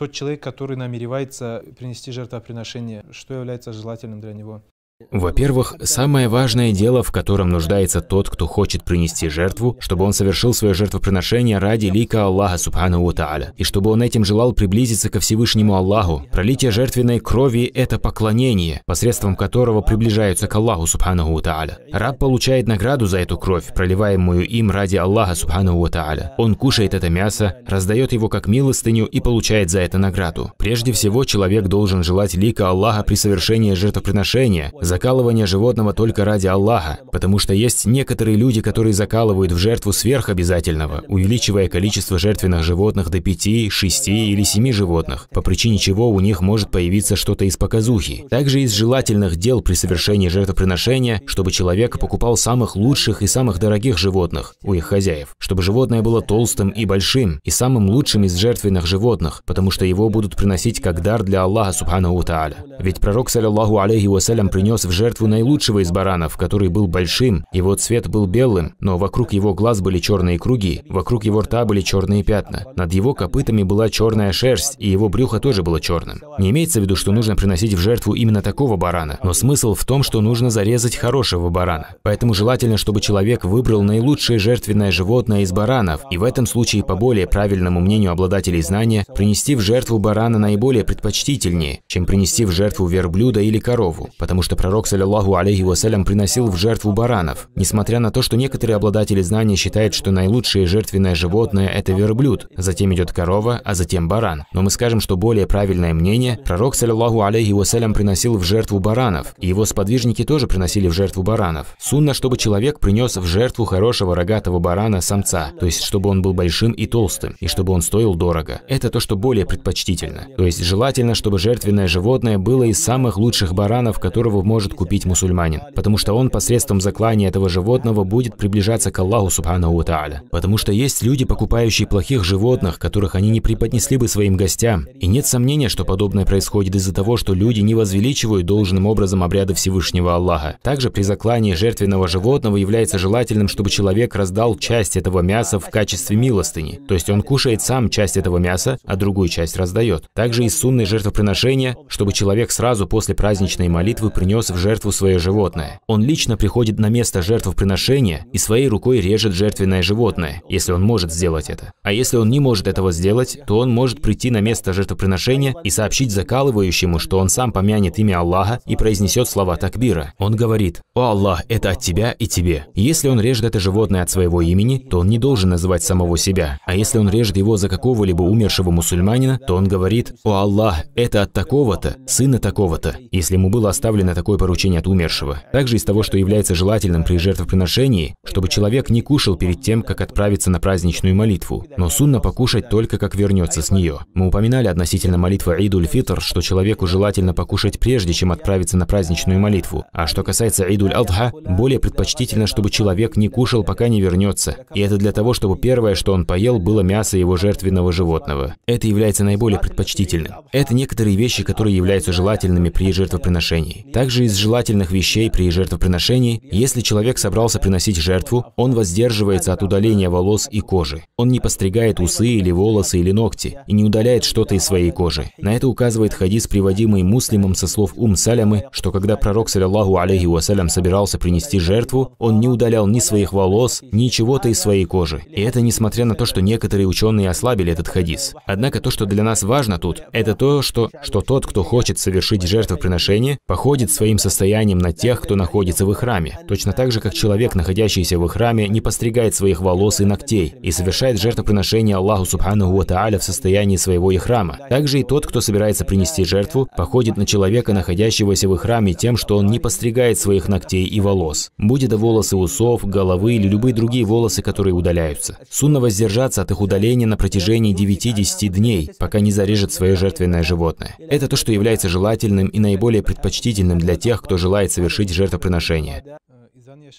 тот человек, который намеревается принести жертвоприношение, что является желательным для него? Во-первых, самое важное дело, в котором нуждается тот, кто хочет принести жертву, чтобы он совершил свое жертвоприношение ради лика Аллаха Субхану Тааля, и чтобы он этим желал приблизиться ко Всевышнему Аллаху. Пролитие жертвенной крови – это поклонение, посредством которого приближаются к Аллаху Субхану Тааля. Раб получает награду за эту кровь, проливаемую им ради Аллаха Субхану Тааля. Он кушает это мясо, раздает его как милостыню и получает за это награду. Прежде всего, человек должен желать лика Аллаха при совершении жертвоприношения, закалывание животного только ради Аллаха, потому что есть некоторые люди, которые закалывают в жертву сверхобязательного, увеличивая количество жертвенных животных до пяти, шести или семи животных, по причине чего у них может появиться что-то из показухи. Также из желательных дел при совершении жертвоприношения, чтобы человек покупал самых лучших и самых дорогих животных у их хозяев, чтобы животное было толстым и большим, и самым лучшим из жертвенных животных, потому что его будут приносить как дар для Аллаха Субхану Тааля. Ведь пророк, саллиллаху алейхи вассалям, принес принес в жертву наилучшего из баранов, который был большим, его цвет был белым, но вокруг его глаз были черные круги, вокруг его рта были черные пятна. Над его копытами была черная шерсть, и его брюхо тоже было черным. Не имеется в виду, что нужно приносить в жертву именно такого барана, но смысл в том, что нужно зарезать хорошего барана. Поэтому желательно, чтобы человек выбрал наилучшее жертвенное животное из баранов, и в этом случае, по более правильному мнению обладателей знания, принести в жертву барана наиболее предпочтительнее, чем принести в жертву верблюда или корову, потому что пророк, саллиллаху алейхи вассалям, приносил в жертву баранов, несмотря на то, что некоторые обладатели знания считают, что наилучшее жертвенное животное – это верблюд, затем идет корова, а затем баран. Но мы скажем, что более правильное мнение – пророк, саллиллаху алейхи вассалям, приносил в жертву баранов, и его сподвижники тоже приносили в жертву баранов. Сунна, чтобы человек принес в жертву хорошего рогатого барана самца, то есть чтобы он был большим и толстым, и чтобы он стоил дорого. Это то, что более предпочтительно. То есть желательно, чтобы жертвенное животное было из самых лучших баранов, которого может купить мусульманин, потому что он посредством заклания этого животного будет приближаться к Аллаху Субхану Тааля. Потому что есть люди, покупающие плохих животных, которых они не преподнесли бы своим гостям. И нет сомнения, что подобное происходит из-за того, что люди не возвеличивают должным образом обряды Всевышнего Аллаха. Также при заклании жертвенного животного является желательным, чтобы человек раздал часть этого мяса в качестве милостыни. То есть он кушает сам часть этого мяса, а другую часть раздает. Также из сунной жертвоприношения, чтобы человек сразу после праздничной молитвы принес в жертву свое животное. Он лично приходит на место жертвоприношения и своей рукой режет жертвенное животное, если он может сделать это. А если он не может этого сделать, то он может прийти на место жертвоприношения и сообщить закалывающему, что он сам помянет имя Аллаха и произнесет слова такбира. Он говорит «О Аллах, это от тебя и тебе». Если он режет это животное от своего имени, то он не должен называть самого себя. А если он режет его за какого-либо умершего мусульманина, то он говорит «О Аллах, это от такого-то, сына такого-то». Если ему было оставлено такое поручение от умершего. Также из того, что является желательным при жертвоприношении, чтобы человек не кушал перед тем, как отправиться на праздничную молитву, но сунна покушать только как вернется с нее. Мы упоминали относительно молитвы Идуль Фитр, что человеку желательно покушать прежде, чем отправиться на праздничную молитву. А что касается Идуль Алдха, более предпочтительно, чтобы человек не кушал, пока не вернется. И это для того, чтобы первое, что он поел, было мясо его жертвенного животного. Это является наиболее предпочтительным. Это некоторые вещи, которые являются желательными при жертвоприношении. Также из желательных вещей при жертвоприношении, если человек собрался приносить жертву, он воздерживается от удаления волос и кожи. Он не постригает усы или волосы или ногти и не удаляет что-то из своей кожи. На это указывает хадис, приводимый муслимом со слов Ум Салямы, что когда пророк, саллиллаху алейхи вассалям, собирался принести жертву, он не удалял ни своих волос, ни чего-то из своей кожи. И это несмотря на то, что некоторые ученые ослабили этот хадис. Однако то, что для нас важно тут, это то, что, что тот, кто хочет совершить жертвоприношение, походит своим состоянием на тех, кто находится в их храме. Точно так же, как человек, находящийся в их храме, не постригает своих волос и ногтей и совершает жертвоприношение Аллаху Субхану Ва в состоянии своего их храма. Также и тот, кто собирается принести жертву, походит на человека, находящегося в их храме тем, что он не постригает своих ногтей и волос. Будь это волосы усов, головы или любые другие волосы, которые удаляются. Сунна воздержаться от их удаления на протяжении 9-10 дней, пока не зарежет свое жертвенное животное. Это то, что является желательным и наиболее предпочтительным для тех, кто желает совершить жертвоприношение.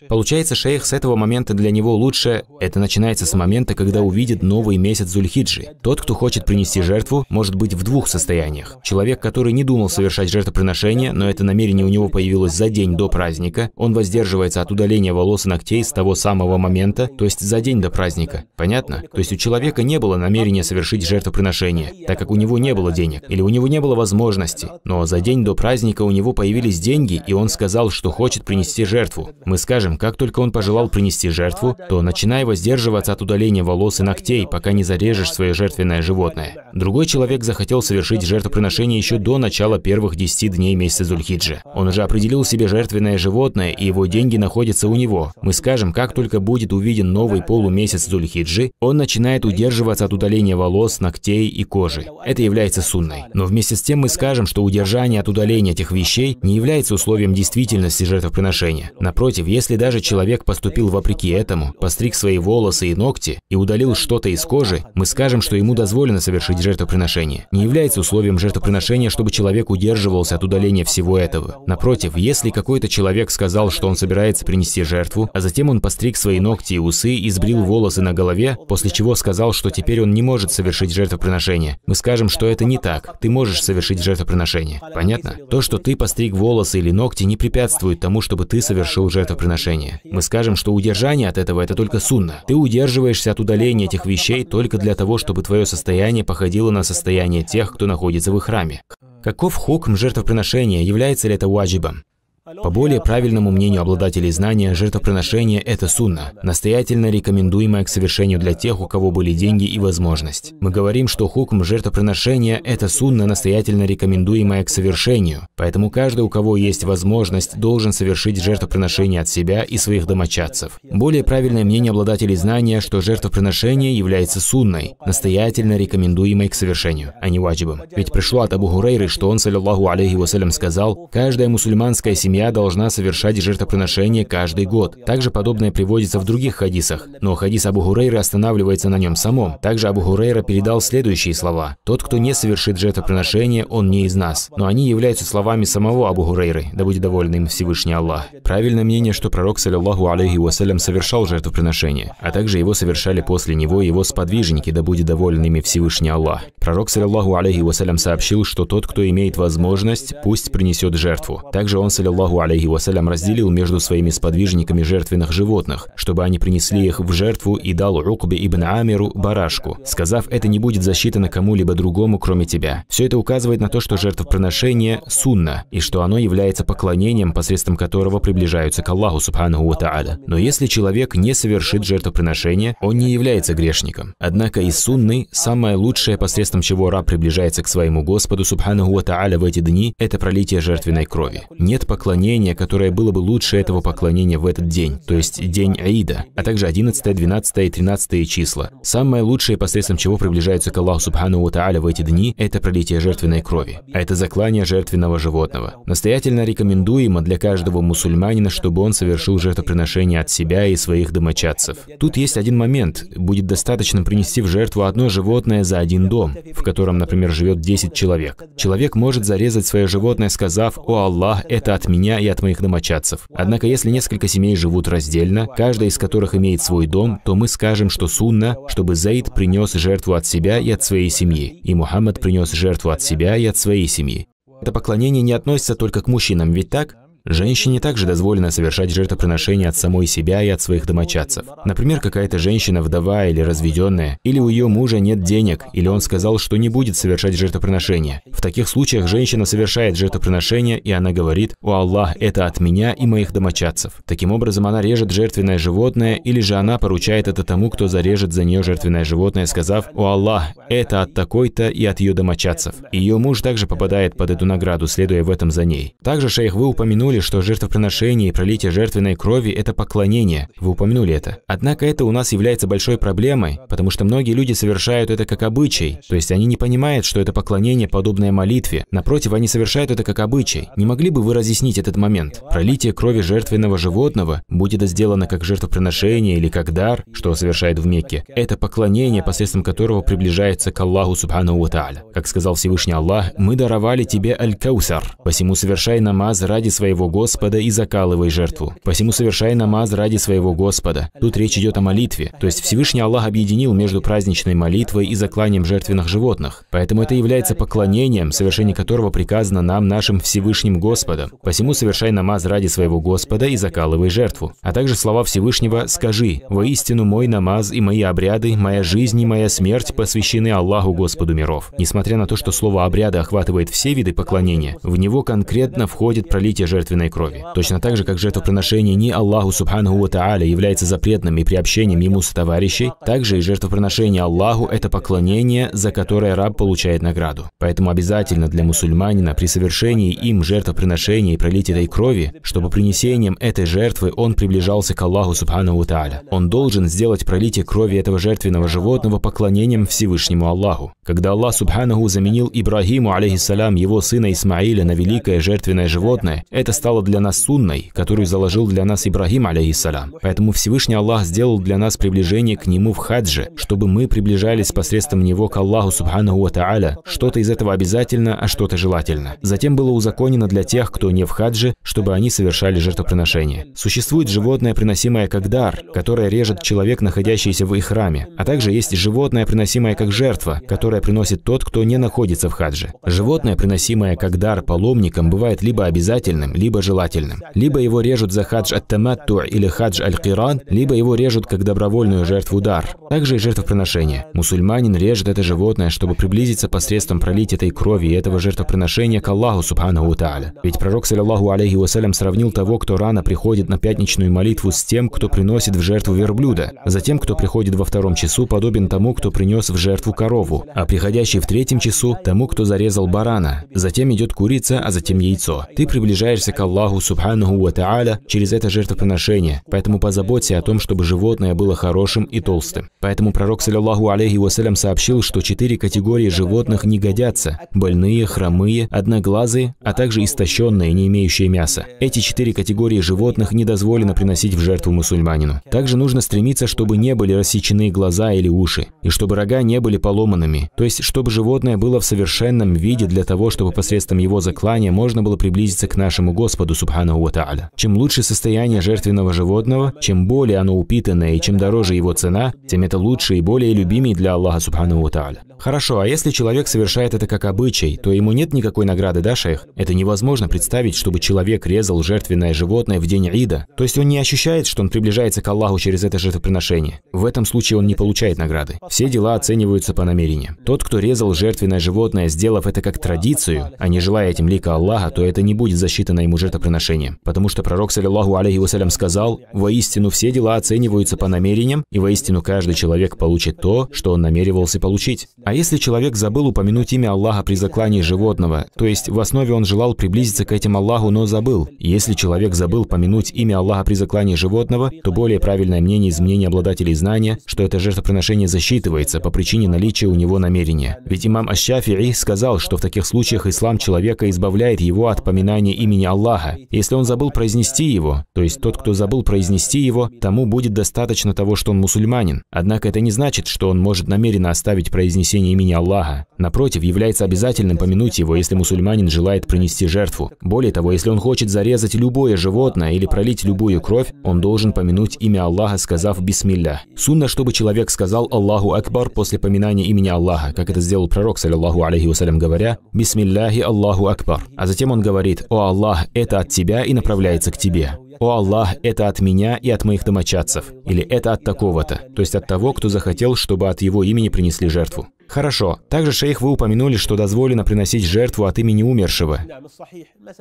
Получается, шейх с этого момента для него лучше, это начинается с момента, когда увидит новый месяц Зульхиджи. Тот, кто хочет принести жертву, может быть в двух состояниях. Человек, который не думал совершать жертвоприношение, но это намерение у него появилось за день до праздника, он воздерживается от удаления волос и ногтей с того самого момента, то есть за день до праздника. Понятно? То есть у человека не было намерения совершить жертвоприношение, так как у него не было денег, или у него не было возможности. Но за день до праздника у него появились деньги, и он сказал, что хочет принести жертву. Мы скажем, как только он пожелал принести жертву, то начинай воздерживаться от удаления волос и ногтей, пока не зарежешь свое жертвенное животное. Другой человек захотел совершить жертвоприношение еще до начала первых 10 дней месяца Зульхиджа. Он уже определил себе жертвенное животное, и его деньги находятся у него. Мы скажем, как только будет увиден новый полумесяц Зульхиджи, он начинает удерживаться от удаления волос, ногтей и кожи. Это является сунной. Но вместе с тем мы скажем, что удержание от удаления этих вещей не является условием действительности жертвоприношения. Напротив, если даже человек поступил вопреки этому, постриг свои волосы и ногти и удалил что-то из кожи, мы скажем, что ему дозволено совершить жертвоприношение. Не является условием жертвоприношения, чтобы человек удерживался от удаления всего этого. Напротив, если какой-то человек сказал, что он собирается принести жертву, а затем он постриг свои ногти и усы и сбрил волосы на голове, после чего сказал, что теперь он не может совершить жертвоприношение, мы скажем, что это не так. Ты можешь совершить жертвоприношение. Понятно? То, что ты постриг волосы или ногти, не препятствует тому, чтобы ты совершил жертвоприношение. Мы скажем, что удержание от этого – это только сунна. Ты удерживаешься от удаления этих вещей только для того, чтобы твое состояние походило на состояние тех, кто находится в их храме. Каков хукм жертвоприношения? Является ли это ваджибом? По более правильному мнению обладателей знания, жертвоприношение – это сунна, настоятельно рекомендуемое к совершению для тех, у кого были деньги и возможность. Мы говорим, что хукм жертвоприношения – это сунна, настоятельно рекомендуемая к совершению, поэтому каждый, у кого есть возможность, должен совершить жертвоприношение от себя и своих домочадцев. Более правильное мнение обладателей знания, что жертвоприношение является сунной, настоятельно рекомендуемой к совершению, а не ваджибом. Ведь пришло от Абу Гурейры, что он, саллиллаху алейхи вассалям, сказал, «Каждая мусульманская семья семья должна совершать жертвоприношение каждый год. Также подобное приводится в других хадисах, но хадис Абу Хурейра останавливается на нем самом. Также Абу Хурейра передал следующие слова. «Тот, кто не совершит жертвоприношение, он не из нас». Но они являются словами самого Абу Хурейры, да будет доволен им Всевышний Аллах. Правильное мнение, что пророк, саллиллаху алейхи вассалям, совершал жертвоприношение, а также его совершали после него его сподвижники, да будет доволен ими Всевышний Аллах. Пророк, саллиллаху алейхи вассалям, сообщил, что тот, кто имеет возможность, пусть принесет жертву. Также он, саллиллаху саллаллаху алейхи вассалям, разделил между своими сподвижниками жертвенных животных, чтобы они принесли их в жертву и дал Рукбе ибн Амиру барашку, сказав, это не будет засчитано кому-либо другому, кроме тебя. Все это указывает на то, что жертвоприношение – сунна, и что оно является поклонением, посредством которого приближаются к Аллаху Субханаху Ва Та'аля. Но если человек не совершит жертвоприношение, он не является грешником. Однако из сунны самое лучшее, посредством чего раб приближается к своему Господу Субханаху Ва Та'аля в эти дни – это пролитие жертвенной крови. Нет поклонения поклонение, которое было бы лучше этого поклонения в этот день, то есть день Аида, а также 11, 12 и 13 числа. Самое лучшее, посредством чего приближаются к Аллаху Субхану Тааля в эти дни, это пролитие жертвенной крови, а это заклание жертвенного животного. Настоятельно рекомендуемо для каждого мусульманина, чтобы он совершил жертвоприношение от себя и своих домочадцев. Тут есть один момент. Будет достаточно принести в жертву одно животное за один дом, в котором, например, живет 10 человек. Человек может зарезать свое животное, сказав, «О Аллах, это от меня меня и от моих домочадцев. Однако, если несколько семей живут раздельно, каждая из которых имеет свой дом, то мы скажем, что сунна, чтобы Заид принес жертву от себя и от своей семьи, и Мухаммад принес жертву от себя и от своей семьи. Это поклонение не относится только к мужчинам, ведь так? Женщине также дозволено совершать жертвоприношения от самой себя и от своих домочадцев. Например, какая-то женщина вдова или разведенная, или у ее мужа нет денег, или он сказал, что не будет совершать жертвоприношение. В таких случаях женщина совершает жертвоприношение, и она говорит, «О Аллах, это от меня и моих домочадцев». Таким образом, она режет жертвенное животное, или же она поручает это тому, кто зарежет за нее жертвенное животное, сказав, «О Аллах, это от такой-то и от ее домочадцев». Ее муж также попадает под эту награду, следуя в этом за ней. Также, шейх, вы упомянули, упомянули, что жертвоприношение и пролитие жертвенной крови – это поклонение. Вы упомянули это. Однако это у нас является большой проблемой, потому что многие люди совершают это как обычай. То есть они не понимают, что это поклонение, подобное молитве. Напротив, они совершают это как обычай. Не могли бы вы разъяснить этот момент? Пролитие крови жертвенного животного, будь это сделано как жертвоприношение или как дар, что совершает в Мекке, это поклонение, посредством которого приближается к Аллаху Субхану Ва Как сказал Всевышний Аллах, «Мы даровали тебе Аль-Каусар, посему совершай намаз ради своего своего Господа и закалывай жертву. Посему совершай намаз ради своего Господа. Тут речь идет о молитве. То есть Всевышний Аллах объединил между праздничной молитвой и закланием жертвенных животных. Поэтому это является поклонением, совершение которого приказано нам, нашим Всевышним Господом. Посему совершай намаз ради своего Господа и закалывай жертву. А также слова Всевышнего «Скажи, воистину мой намаз и мои обряды, моя жизнь и моя смерть посвящены Аллаху Господу миров». Несмотря на то, что слово «обряды» охватывает все виды поклонения, в него конкретно входит пролитие жертвенной крови. Точно так же, как жертвоприношение не Аллаху Субханаху Ва Тааля является запретным и приобщением ему товарищей, также и жертвоприношение Аллаху – это поклонение, за которое раб получает награду. Поэтому обязательно для мусульманина при совершении им жертвоприношения и пролития этой крови, чтобы принесением этой жертвы он приближался к Аллаху Субханаху Тааля. Он должен сделать пролитие крови этого жертвенного животного поклонением Всевышнему Аллаху. Когда Аллах Субханаху заменил Ибрахиму, алейхиссалям, его сына Исмаиля на великое жертвенное животное, это стало для нас сунной, которую заложил для нас Ибрахим, алейхиссалям. Поэтому Всевышний Аллах сделал для нас приближение к Нему в хадже, чтобы мы приближались посредством Него к Аллаху Субханаху Ва Тааля. Что-то из этого обязательно, а что-то желательно. Затем было узаконено для тех, кто не в хадже, чтобы они совершали жертвоприношение. Существует животное, приносимое как дар, которое режет человек, находящийся в их храме, а также есть животное, приносимое как жертва, которое приносит тот, кто не находится в хадже. Животное, приносимое как дар паломникам, бывает либо обязательным, либо желательным. Либо его режут за хадж ат-таматту или хадж аль-киран, либо его режут как добровольную жертву дар. Также и жертвоприношение. Мусульманин режет это животное, чтобы приблизиться посредством пролить этой крови и этого жертвоприношения к Аллаху Субханаху Тааля. Ведь пророк, саллиллаху алейхи вассалям, сравнил того, кто рано приходит на пятничную молитву с тем, кто приносит в жертву верблюда. Затем, кто приходит во втором часу, подобен тому, кто принес в жертву корову, а приходящий в третьем часу – тому, кто зарезал барана. Затем идет курица, а затем яйцо. Ты приближаешься к Аллаху Субханаху Ва через это жертвоприношение, поэтому позаботься о том, чтобы животное было хорошим и толстым. Поэтому пророк, саллиллаху алейхи вассалям, сообщил, что четыре категории животных не годятся – больные, хромые, одноглазые, а также истощенные, не имеющие мяса. Эти четыре категории животных не дозволено приносить в жертву мусульманину. Также нужно стремиться, чтобы не были рассечены глаза или уши, и чтобы рога не были поломанными, то есть чтобы животное было в совершенном виде для того, чтобы посредством его заклания можно было приблизиться к нашему Господу Субханаху Ва Тааля. Чем лучше состояние жертвенного животного, чем более оно упитанное и чем дороже его цена, тем это лучше и более любимый для Аллаха Субханаху Ва Тааля. Хорошо, а если человек совершает это как обычай, то ему нет никакой награды, да, шейх? Это невозможно представить, чтобы человек резал жертвенное животное в день Ида. То есть он не ощущает, что он приближается к Аллаху через это жертвоприношение. В этом случае он не получает награды. Все дела оцениваются по намерениям. Тот, кто резал жертвенное животное, сделав это как традицию, а не желая этим лика Аллаха, то это не будет засчитано ему жертвоприношением. Потому что пророк, саллиллаху алейхи вассалям, сказал, «Воистину все дела оцениваются по намерениям, и воистину каждый человек получит то, что он намеревался получить». Если человек забыл упомянуть имя Аллаха при заклании животного, то есть в основе он желал приблизиться к этим Аллаху, но забыл. Если человек забыл помянуть имя Аллаха при заклании животного, то более правильное мнение из мнений обладателей знания, что это жертвоприношение засчитывается по причине наличия у него намерения. Ведь имам Аш-Шафи'i сказал, что в таких случаях ислам человека избавляет его от поминания имени Аллаха. Если он забыл произнести его, то есть тот, кто забыл произнести его, тому будет достаточно того, что он мусульманин. Однако это не значит, что он может намеренно оставить произнесение имени Аллаха. Напротив, является обязательным помянуть его, если мусульманин желает принести жертву. Более того, если он хочет зарезать любое животное или пролить любую кровь, он должен помянуть имя Аллаха, сказав «Бисмилля». Сунна, чтобы человек сказал «Аллаху Акбар» после поминания имени Аллаха, как это сделал пророк, саллиллаху алейхи вассалям, говоря «Бисмилляхи Аллаху Акбар». А затем он говорит «О Аллах, это от тебя и направляется к тебе». «О Аллах, это от меня и от моих домочадцев» или «это от такого-то», то есть от того, кто захотел, чтобы от его имени принесли жертву. Хорошо. Также, шейх, вы упомянули, что дозволено приносить жертву от имени умершего.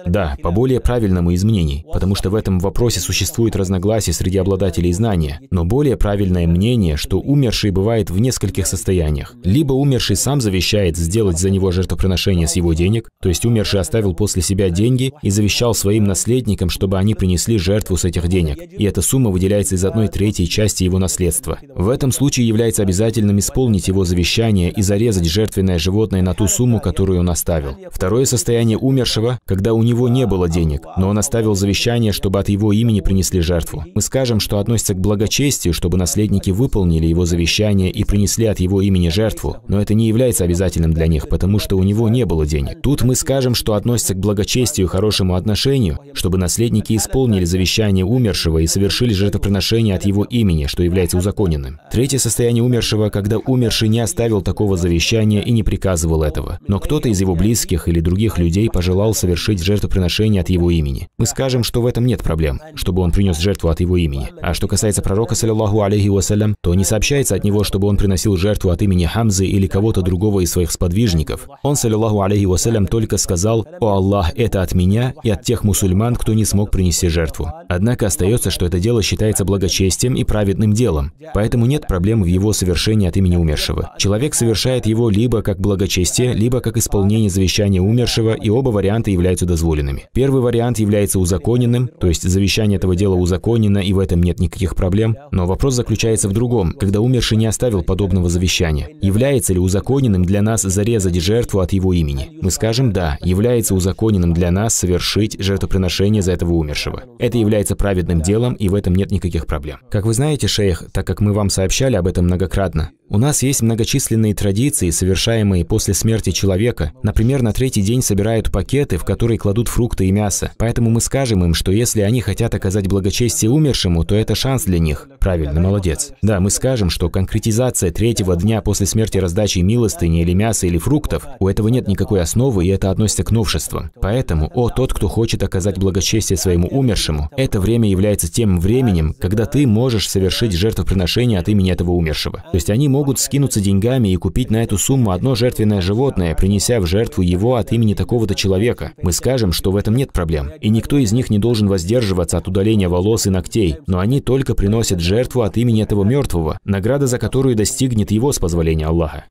Да, по более правильному из мнений, потому что в этом вопросе существует разногласие среди обладателей знания. Но более правильное мнение, что умерший бывает в нескольких состояниях. Либо умерший сам завещает сделать за него жертвоприношение с его денег, то есть умерший оставил после себя деньги и завещал своим наследникам, чтобы они принесли жертву с этих денег. И эта сумма выделяется из одной третьей части его наследства. В этом случае является обязательным исполнить его завещание и зарезать жертвенное животное на ту сумму, которую он оставил. Второе состояние умершего, когда у него не было денег, но он оставил завещание, чтобы от его имени принесли жертву. Мы скажем, что относится к благочестию, чтобы наследники выполнили его завещание и принесли от его имени жертву, но это не является обязательным для них, потому что у него не было денег. Тут мы скажем, что относится к благочестию и хорошему отношению, чтобы наследники исполнили завещание умершего и совершили жертвоприношение от его имени, что является узаконенным. Третье состояние умершего, когда умерший не оставил такого завещания и не приказывал этого, но кто-то из его близких или других людей пожелал совершить жертвоприношение от его имени. Мы скажем, что в этом нет проблем, чтобы он принес жертву от его имени. А что касается пророка, саллиллаху алейхи вассалям, то не сообщается от него, чтобы он приносил жертву от имени Хамзы или кого-то другого из своих сподвижников. Он, саллиллаху алейхи вассалям, только сказал «О Аллах, это от меня и от тех мусульман, кто не смог принести жертву». Однако остается, что это дело считается благочестием и праведным делом, поэтому нет проблем в его совершении от имени умершего. Человек совершает его либо как благочестие, либо как исполнение завещания умершего, и оба варианта являются дозволенными. Первый вариант является узаконенным, то есть завещание этого дела узаконено, и в этом нет никаких проблем. Но вопрос заключается в другом, когда умерший не оставил подобного завещания. Является ли узаконенным для нас зарезать жертву от его имени? Мы скажем «да», является узаконенным для нас совершить жертвоприношение за этого умершего. Является праведным делом, и в этом нет никаких проблем. Как вы знаете, шейх, так как мы вам сообщали об этом многократно, у нас есть многочисленные традиции, совершаемые после смерти человека. Например, на третий день собирают пакеты, в которые кладут фрукты и мясо. Поэтому мы скажем им, что если они хотят оказать благочестие умершему, то это шанс для них. Правильно, молодец. Да, мы скажем, что конкретизация третьего дня после смерти раздачи милостыни или мяса или фруктов, у этого нет никакой основы, и это относится к новшествам. Поэтому, о тот, кто хочет оказать благочестие своему умершему, это время является тем временем, когда ты можешь совершить жертвоприношение от имени этого умершего. То есть они могут могут скинуться деньгами и купить на эту сумму одно жертвенное животное, принеся в жертву его от имени такого-то человека. Мы скажем, что в этом нет проблем. И никто из них не должен воздерживаться от удаления волос и ногтей, но они только приносят жертву от имени этого мертвого, награда за которую достигнет его с позволения Аллаха.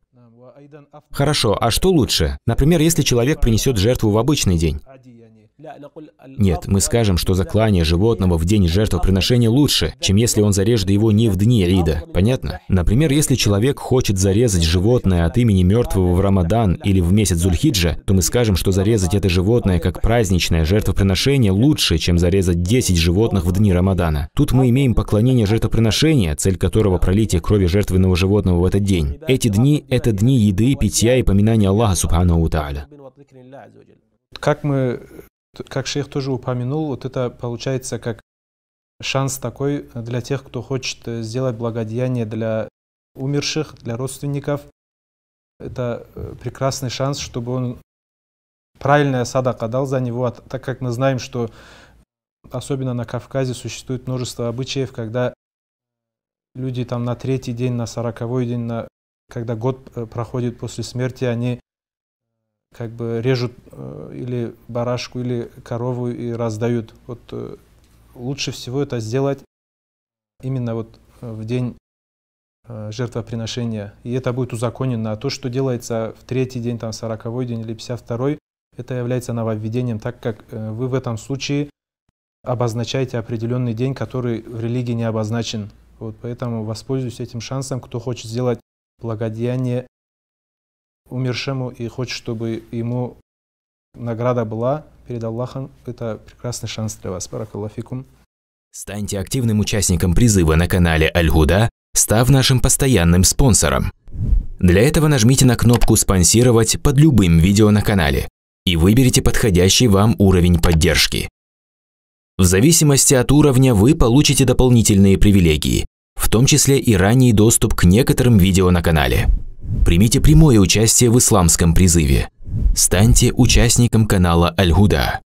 Хорошо, а что лучше? Например, если человек принесет жертву в обычный день. Нет, мы скажем, что заклание животного в день жертвоприношения лучше, чем если он зарежет его не в дни Ида. Понятно? Например, если человек хочет зарезать животное от имени мертвого в Рамадан или в месяц Зульхиджа, то мы скажем, что зарезать это животное как праздничное жертвоприношение лучше, чем зарезать 10 животных в дни Рамадана. Тут мы имеем поклонение жертвоприношения, цель которого пролитие крови жертвенного животного в этот день. Эти дни – это дни еды, питья и поминания Аллаха Субхану Тааля. Как мы как шейх тоже упомянул, вот это получается как шанс такой для тех, кто хочет э, сделать благодеяние для умерших, для родственников. Это э, прекрасный шанс, чтобы он правильное садака дал за него, так как мы знаем, что особенно на Кавказе существует множество обычаев, когда люди там на третий день, на сороковой день, на, когда год э, проходит после смерти, они как бы режут э, или барашку, или корову и раздают. Вот э, лучше всего это сделать именно вот э, в день жертвоприношения. И это будет узаконено. А то, что делается в третий день, там, сороковой день или 52 это является нововведением, так как вы в этом случае обозначаете определенный день, который в религии не обозначен. Вот, поэтому воспользуюсь этим шансом, кто хочет сделать благодеяние умершему и хочет, чтобы ему награда была перед Аллахом, это прекрасный шанс для вас. Баракаллафикум. Станьте активным участником призыва на канале Аль-Гуда, став нашим постоянным спонсором. Для этого нажмите на кнопку «Спонсировать» под любым видео на канале и выберите подходящий вам уровень поддержки. В зависимости от уровня вы получите дополнительные привилегии, в том числе и ранний доступ к некоторым видео на канале. Примите прямое участие в исламском призыве. Станьте участником канала Аль-Гуда.